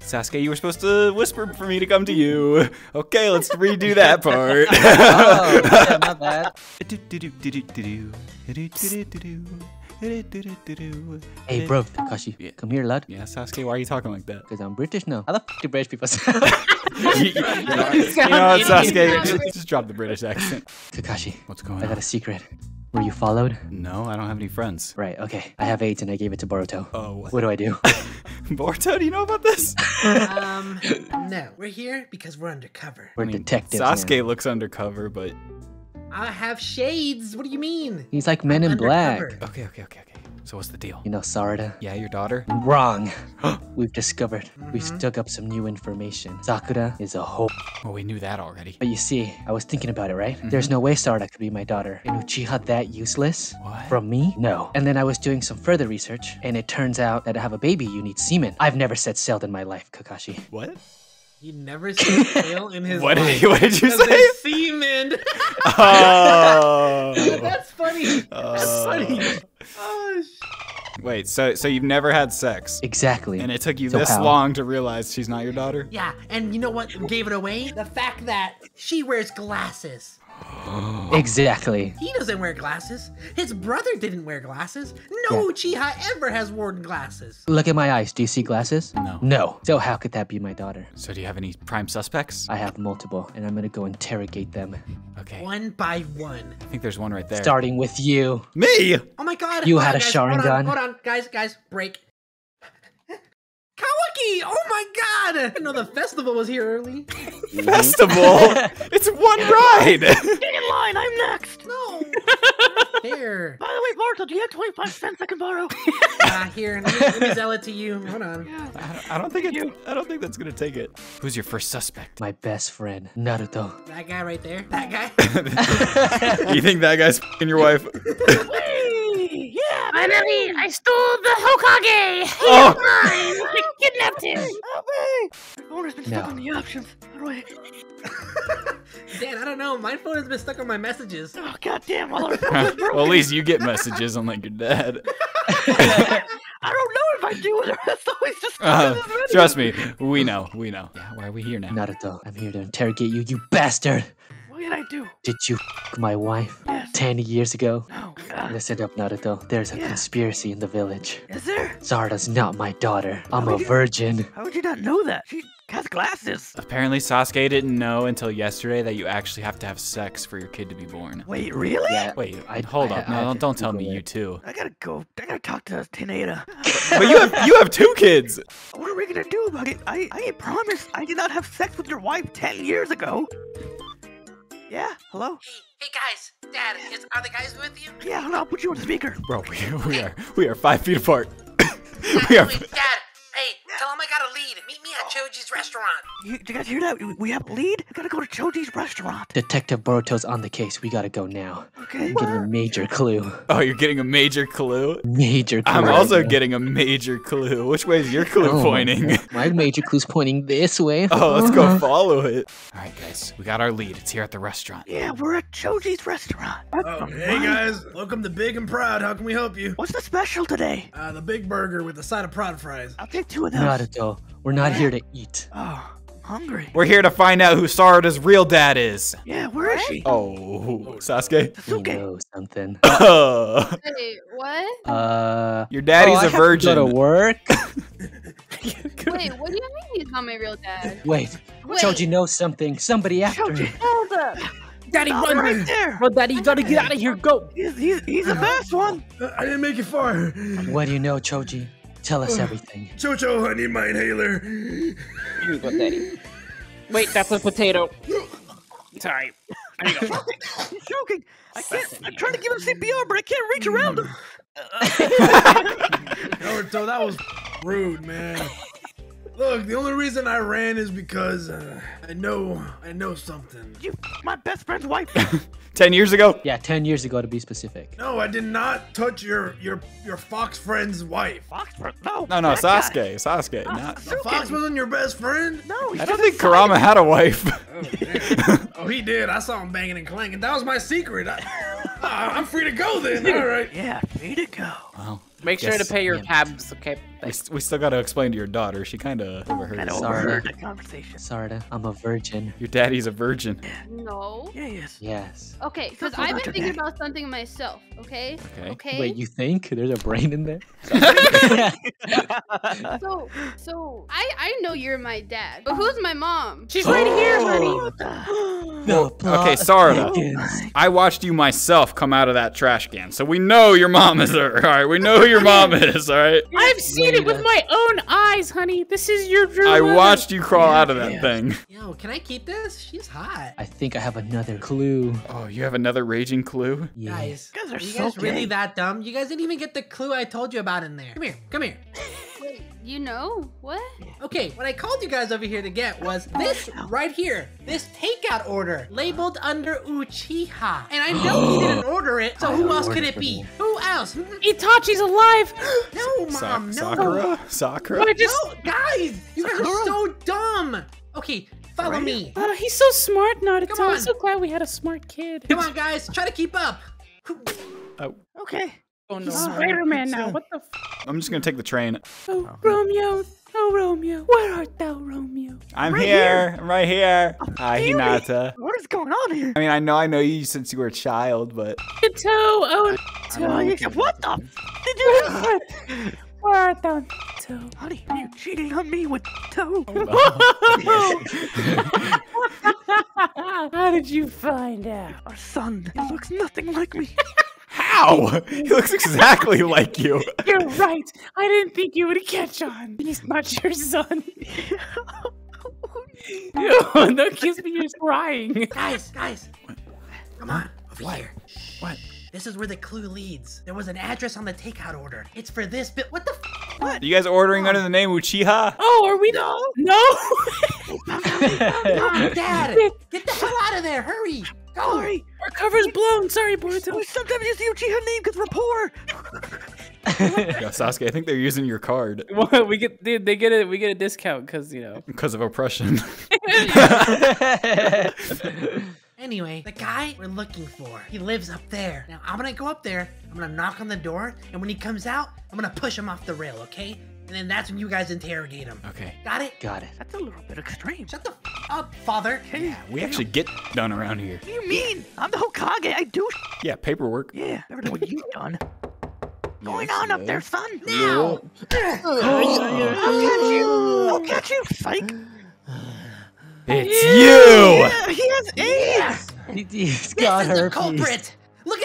Sasuke, you were supposed to whisper for me to come to you. Okay, let's redo that part. oh, yeah, not bad. Hey, bro, Kakashi, Yeah. come here, lad. Yeah, Sasuke, why are you talking like that? Because I'm British now. How the f do British people say? you, you know, you know Sasuke, just, just drop the British accent. Kakashi, What's going on? I got a secret. Were you followed? No, I don't have any friends. Right, okay. I have eight and I gave it to Boruto. Oh, What do I do? Boruto, do you know about this? Um, no, we're here because we're undercover. We're I mean, detectives. Sasuke now. looks undercover, but I have shades. What do you mean? He's like Men in Black. Okay, okay, okay, okay. So what's the deal? You know, Sarada? Yeah, your daughter? Wrong. We've discovered. We've Mhm. dug up some new information. Sakura is a whole. Well, we knew that already. But you see, I was thinking about it, right? There's no way Sarada could be my daughter. And Uchiha that useless? What? From me? No. And then I was doing some further research, and it turns out that to have a baby, you need semen. I've never set sail in my life, Kakashi. What? He never seen tail in his What did, life. he- what did you say? they're semen. Oh. That's funny. That's Oh. funny. Oh, Wait, so so you've never had sex, Exactly. and it took you So this how? long to realize she's not your daughter? yeah, and you know what gave it away? The fact that she wears glasses. Exactly. He doesn't wear glasses. His brother didn't wear glasses. No Uchiha ever has worn glasses. Look at my eyes. Do you see glasses? No. No. So how could that be my daughter? So do you have any prime suspects? I have multiple, and I'm gonna go interrogate them. Okay, One by one. I think there's one right there. Starting with you. Me. Oh my god. You hold had on, a guys, hold on, Hold on, guys, guys, break. Kawaki! Oh my god! I didn't know the festival was here early. Festival. it's one ride. Get in line, I'm next. No. here. By the way, Bartle, do you have 25 cents I can borrow? Uh, here, let me, let me sell it to you. Hold on. I I don't think it, I don't think that's gonna take it. Who's your first suspect? My best friend, Naruto. That guy right there. That guy. you think that guy's f***ing your wife? Hey, yeah, finally, I stole the Hokage. He Oh. mine. I kidnapped him. Help me. My phone has been stuck No. on the options. How do I? Dad, I don't know. My phone has been stuck on my messages. Oh goddamn! All our phones broken. well, at least you get messages, unlike your dad. I don't know if I do. The rest always just Uh, on this menu. trust me, we know, we know. Yeah, why are we here now? Not at all. I'm here to interrogate you, you bastard! What did I do? Did you f my wife Yes. 10 years ago? No. Listen up, Naruto. There's a Yeah. conspiracy in the village. is there? Zarda's not my daughter. I'm How a would you- virgin. How would you not know that? She has glasses. Apparently, Sasuke didn't know until yesterday that you actually have to have sex for your kid to be born. Wait, really? Yeah. Wait, I- hold I- up. I No, had don't, to don't tell me Google you too. I gotta go. I gotta talk to Teneda. But you have you have two kids. What are we gonna do about it? I I promised I did not have sex with your wife ten years ago. Yeah. Hello. Hey, hey guys. Dad, is, are the guys with you? Yeah. Hold on. I'll put you on the speaker. Bro, we, we are we are five feet apart. we are. Wait, Dad. Hey, tell him I got a lead. Meet me at Choji's restaurant. You, you guys hear that? We- We have a lead. We gotta go to Choji's restaurant. Detective Boruto's on the case. We gotta go now. Okay. I'm getting a major clue. Oh, you're getting a major clue. Major clue. I'm right also now. getting a major clue. Which way is your clue Oh, pointing? My major clue's pointing this way. Oh, let's go follow it. All right, guys, we got our lead. It's here at the restaurant. Yeah, we're at Choji's restaurant. Oh, hey guys, welcome to Big and Proud. How can we help you? What's the special today? Uh, the big burger with the side of prod fries. I'll take two of those. Naruto, we're not here to eat. Oh, hungry. We're here to find out who Sarada's real dad is. Yeah, where is she? Oh, Sasuke. We Sasuke. know something. Wait, what? Uh. your daddy's oh, I a have to virgin. Go to work. Wait, what do you mean he's not my real dad? Wait, Wait, Choji knows something. Somebody after Choji. him. Hold up. Daddy, Oh, right there. Bro, Daddy, you gotta get out of here. Go. He's, he's, he's the best one. Uh, I didn't make it far. What do you know, Choji? Tell us everything. Chocho, I need my inhaler. Here you go, Daddy. Wait, that's a potato. Sorry. There you go. He's choking. I can't. I'm trying to give him CPR, but I can't reach around him. Naruto, that was rude, man. Look, the only reason I ran is because uh, I know, I know something. You, my best friend's wife. Ten years ago. Yeah, 10 years ago to be specific. No, I did not touch your your your fox friend's wife. Foxford. No. No, no, that guy. Sasuke. Sasuke. Not. The fox wasn't your best friend. No, he's I don't think a Kurama had a wife. Oh, oh, he did. I saw him banging and clanging. That was my secret. I, I'm free to go then. All right. Yeah, free to go. Well, Make sure to pay your ma'am. tabs, okay? We, st- we still gotta explain to your daughter. She kind of overheard. I us. Overheard that conversation. Sarda, I'm a virgin. Your daddy's a virgin. No. Yeah, yes. Yes. Okay, because I've been thinking daddy. about something myself. Okay. Okay. Okay. Wait, you think there's a brain in there? So, so I I know you're my dad, but who's my mom? She's right here, honey. The? No, okay, Sarda. I watched you myself come out of that trash can, so we know your mom is her. All right, we know who your mom is. All right. I've seen it with my own eyes, honey. This is your true I watched you crawl Yeah, out of that yeah. thing. Yo, can I keep this? She's hot. I think I have another clue. Oh, you have another raging clue? Yeah. Guys, You guys are are you so guys really that dumb? You guys didn't even get the clue I told you about in there. Come here, come here. Wait, you know what? Okay, what I called you guys over here to get was oh, this right here. This takeout order labeled under Uchiha. And I know he didn't order it, so who else could it be? Who else? Itachi's alive. No, Sa- mom, no. Sakura? Sakura? I just. No, guys, you guys are so dumb. Okay, follow Right? me. Oh, he's so smart, Naruto. Come on. I'm so glad we had a smart kid. Come on, guys, try to keep up. Oh. Okay. Oh no, He's Spider-Man now. so- What the? F- I'm just gonna take the train. oh, Romeo. Oh, Romeo. Where art thou, Romeo? I'm Right here. I'm right here. Hi, Really? Hinata. What is going on here? I mean, I know I know you since you were a child, but Ito. Oh, Uh, what the? f- Did you? Where art thou, Ito? Honey, are you cheating on me with toe? How did you find out? Our son, he looks nothing like me. How? He looks exactly like you. You're right. I didn't think you would catch on. He's not your son. Ew, don't kiss me. You're crying. Guys, guys, come on, over What? here. What? This is where the clue leads. There was an address on the takeout order. It's for this bit. What the? F- Are you guys ordering under the name Uchiha? Oh, are we? No. No. Mom, Dad, get the hell out of there! Hurry! Go! Sorry. Our cover's blown. Sorry, Boruto. We sometimes use the Uchiha name because we're poor. Yeah, Sasuke, I think they're using your card Well, we get they, they get a we get a discount because you know. because of oppression. Anyway, the guy we're looking for, he lives up there. Now I'm gonna go up there. I'm gonna knock on the door, and when he comes out, I'm gonna push him off the rail. Okay? And then that's when you guys interrogate him. okay. Got it? Got it. That's a little bit extreme. Shut the f- up, father. Hey, We actually get done around here. what do you mean? I'm the Hokage. I do. Yeah, paperwork. Yeah, never know what you've done. Going on up there, son? Now! I'll catch you. I'll catch you, psych. It's you! Yeah, he has AIDS. He- He's This got is the culprit!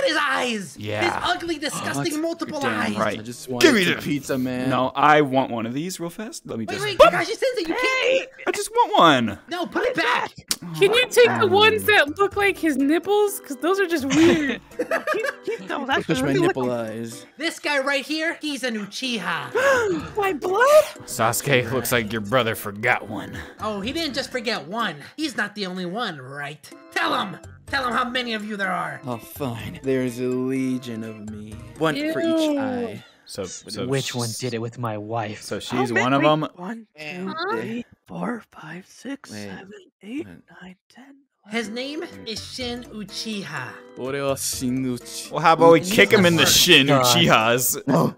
Look at his eyes! Yeah. His ugly, disgusting multiple damn eyes! right. I just wanted Give me the pizza, man. No, I want one of these real fast. Let me Wait, just. wait, you guys, she says that you can't. I just want one. No, put it back! Can you take the oh, ones that look like his nipples? Because those are just weird. Keep those. That's Push my really nipple eyes. This guy right here, he's an Uchiha. My blood? Sasuke, looks like your brother forgot one. Oh, he didn't just forget one. He's not the only one, right? Tell him! Tell him how many of you there are. Oh, fine. There's a legion of me. One for each eye. So, so Which one did it with my wife? So she's many- one of them. One, eh, two, Huh? three, four, five, six, Wait. seven, eight, Wait. nine, ten. His name is Shin Uchiha. Oreo Shinuchi. Well, how about we kick him in the shin, God. Uchihas? No,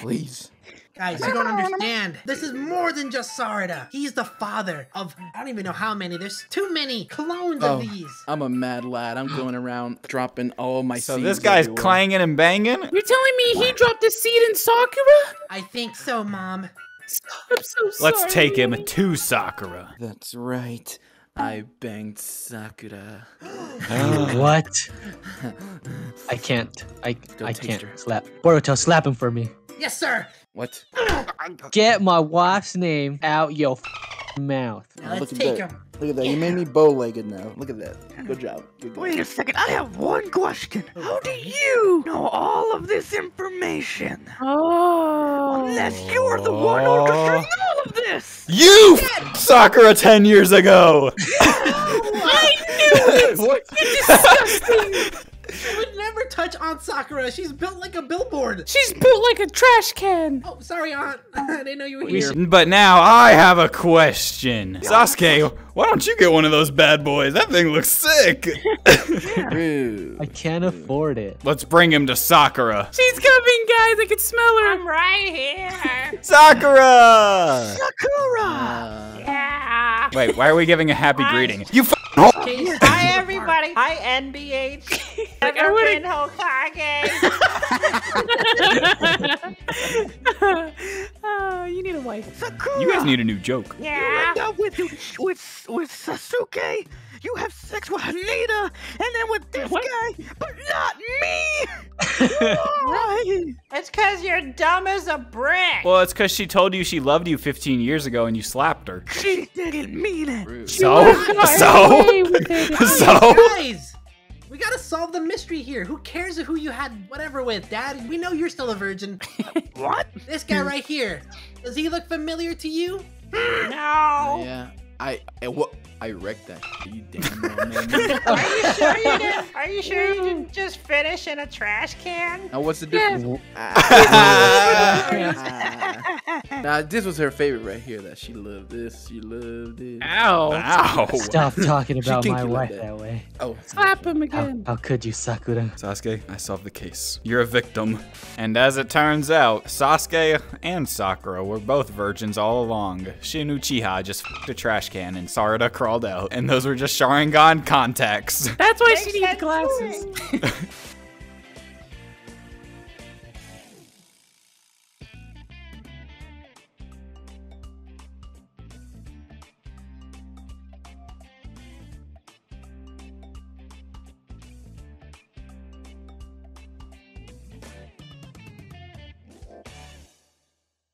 please. Guys, you don't understand. This is more than just Sarada. He's the father of, I don't even know how many. There's too many clones Oh, of these. I'm a mad lad. I'm going around dropping all my So seeds So this guy's everywhere. clanging and banging? You're telling me he dropped a seed in Sakura? I think so, Mom. I'm so sorry. Let's take him to Sakura. That's right. I banged Sakura. What? I can't. I Go I can't her. slap. Boruto, slap him for me. Yes, sir. What? Get my wife's name out your f- mouth. Now Oh, let's look at take that. him. Look at that. You made me bow-legged now. Look at that. Good job. Good Wait a second. I have one question. Oh, How do you know all of this information? Oh. Unless you're the one orchestrating all of this. You f- Sakura 10 years ago! I knew it! What? You disgusting! I would never touch Aunt Sakura. She's built like a billboard. She's built like a trash can. Oh, sorry, Aunt. I didn't know you were here. But now I have a question. Sasuke, why don't you get one of those bad boys? That thing looks sick. Rude. I can't afford it. Let's bring him to Sakura. She's coming, guys. I can smell her. I'm right here. Sakura! Sakura! Uh, Yeah. Wait, why are we giving a happy greeting? You f- Okay, Hi NBH. Like, I been Hokage. oh, you need a wife. Sakura! You guys need a new joke. Yeah. You Yeah. end up with, with, with Sasuke. You have sex with Hinata, and then with this What? guy, but not me. Why? It's cause you're dumb as a brick. Well, it's because she told you she loved you 15 years ago and you slapped her. She didn't mean it. So? So? So? Guys, we gotta solve the mystery here. Who cares who you had whatever with, Dad? We know you're still a virgin. What? This guy right here. Does he look familiar to you? no. Yeah. I, I what? I wrecked that. You damn well man. Are you sure you didn't? Are you sure you didn't just finish in a trash can? now what's the difference? nah, this was her favorite right here. That she loved this. She loved this. Ow. Ow. Stop talking about kinky my like wife that. that way. Oh, Slap him again. how could you, Sakura? Sasuke, I solved the case. You're a victim. And as it turns out, Sasuke and Sakura were both virgins all along. Shin Uchiha just f***ed a trash can and Sarada crawled out. And those were just Sharingan contacts. That's why Makes she needs glasses.